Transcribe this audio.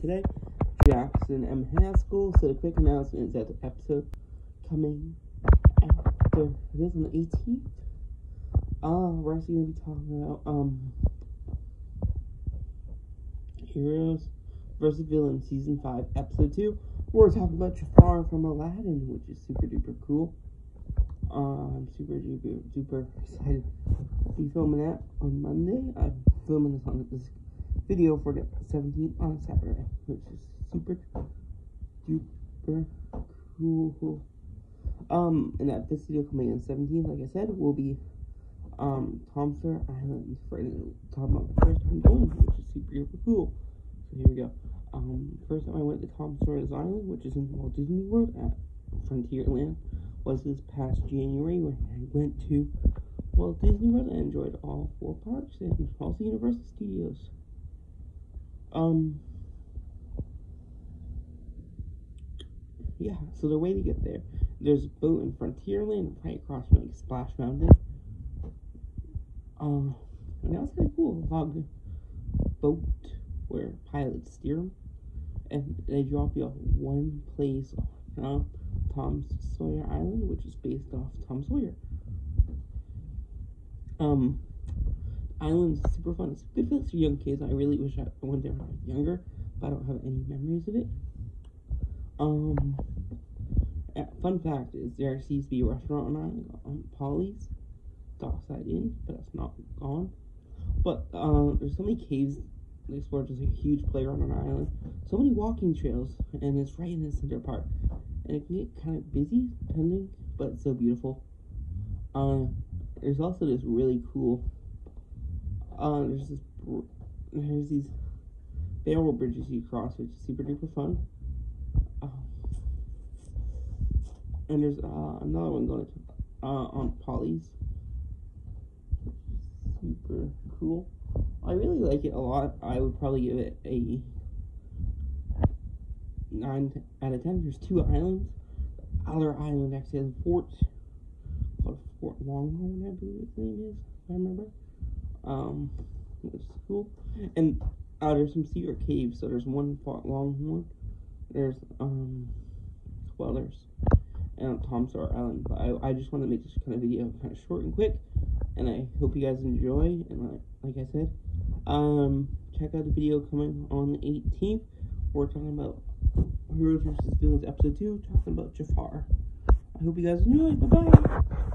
today. Jackson M. Haskell. So the quick announcement is that the episode coming after this on the 18th. Uh, we're actually gonna be talking about um Heroes versus Villains season five, episode two. We're talking about Jafar from Aladdin, which is super duper cool. Uh, I'm super duper duper excited to be filming that on Monday. I'm filming this on this video for the 17th on Saturday, which is super duper cool. Um, and that this video coming in 17th, like I said, will be um Tom Sawyer Island for talking about the first time going, which is super duper cool. So here we go. Um, first time I went to Tom Sawyer's Island, which is in Walt Disney World at Frontierland, was this past January when I went to Walt Disney World and enjoyed all four parks and also Universal Studios. Um, yeah, so the way to get there, there's a boat in Frontierland right across from Splash Mountain. Um, and that was kind of cool. Log boat where pilots steer them, and they drop you off one place on Tom Sawyer Island, which is based off Tom Sawyer. Um, Island's super fun. It's good for young kids. I really wish I went there when I was younger, but I don't have any memories of it. Um, fun fact is there used to be a restaurant on Island Aunt Polly's Dockside Inn, but that's not gone. But uh, there's so many caves to explore. There's a huge playground on island. So many walking trails, and it's right in the center part. And it can get kind of busy, depending, but so beautiful. Uh, there's also this really cool uh, there's this, there's these barrel bridges you cross, which is super duper fun. Uh, and there's uh, another one going to, uh, Aunt Polly's. Super cool. I really like it a lot. I would probably give it a 9 out of 10. There's two islands. The other island actually has a fort called Fort Langhorn, I believe its name is, I remember um, cool. And uh, there's some secret caves. So there's one Langhorn. There's um, well, there's and Tom Sawyer Island. But I, I just want to make this kind of video kind of short and quick, and I hope you guys enjoy. And like, like I said, um, check out the video coming on the 18th. We're talking about Heroes vs. Villains episode two, talking about Jafar. I hope you guys enjoy. Bye bye.